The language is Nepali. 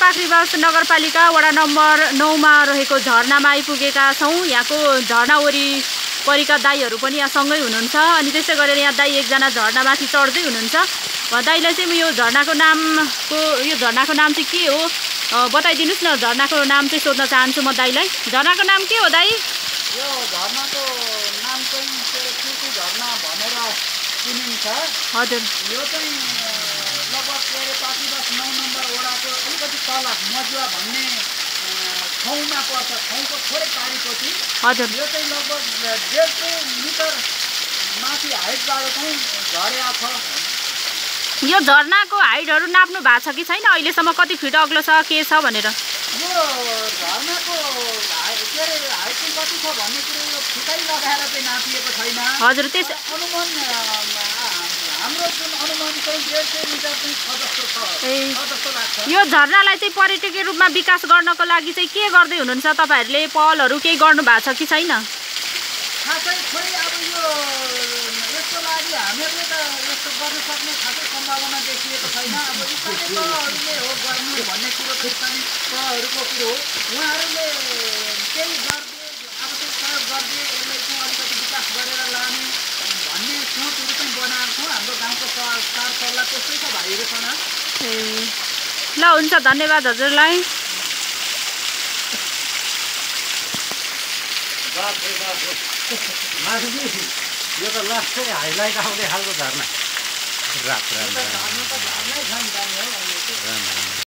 पाखरीबास नगरपालिका वडा नम्बर नौमा रहेको झरनामा आइपुगेका छौँ। यहाँको झरना वरिपरिका दाईहरू पनि यहाँ सँगै हुनुहुन्छ। अनि त्यसै गरेर यहाँ दाई एकजना झरनामाथि चढ्दै हुनुहुन्छ। दाईलाई चाहिँ म यो झरनाको नामको यो झरनाको नाम चाहिँ के हो? बताइदिनुहोस् न झरनाको नाम चाहिँ सोध्न चाहन्छु म दाईलाई। झरनाको नाम के हो दाई? यो झरनाको नाम चाहिँ झरना भनेर चिनिन्छ हजुर। यो चाहिँ लगभग नौ नम्बर वडाको तल मजुवा भन्ने ठाउँमा पर्छ ठाउँको थोरै हजुर। यो चाहिँ लगभग डेढ सय मिटर माथि हाइटबाट चाहिँ झरेको छ। यो झरनाको हाइटहरू नाप्नु भएको छ कि छैन? अहिलेसम्म कति फिट अग्लो छ के छ भनेर? यो झरनाको के अरे हाइट चाहिँ कति छ भन्ने कुरो यो ठिकै लगाएर चाहिँ नापिएको छैन। हजुर त्यस अनुमान हाम्रो जुन अनुमान चाहिँ डेढ सय मिटर चाहिँ छ जस्तो छ जस्तो यो झरनालाई चाहिँ पर्यटकीय रूपमा विकास गर्नको लागि चाहिँ के गर्दै हुनुहुन्छ तपाईँहरूले? पहलहरू केही गर्नु भएको छ कि छैन? खासै खोइ अब यो यसको लागि हामीहरूले त यस्तो गर्न सक्ने खासै सम्भावना देखिएको छैन। अब स्थानीय तहहरूले हो गर्नु भन्ने कुरो त स्थानीय तहहरूको कुरो हो। उहाँहरूले केही गरिदिए आवश्यक सहयोग गरिदिए यसलाई चाहिँ अलिकति विकास गरेर लाने भन्ने सोचहरू चाहिँ बनाएको छौँ। हाम्रो गाउँको सल्लाह त्यस्तै छ भाइहरूसँग ए। ल हुन्छ धन्यवाद हजुरलाई। यो त लास्टै हाइलाइट आउने खालको झर्ना राम राम।